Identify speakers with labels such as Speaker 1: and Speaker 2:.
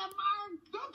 Speaker 1: the mark.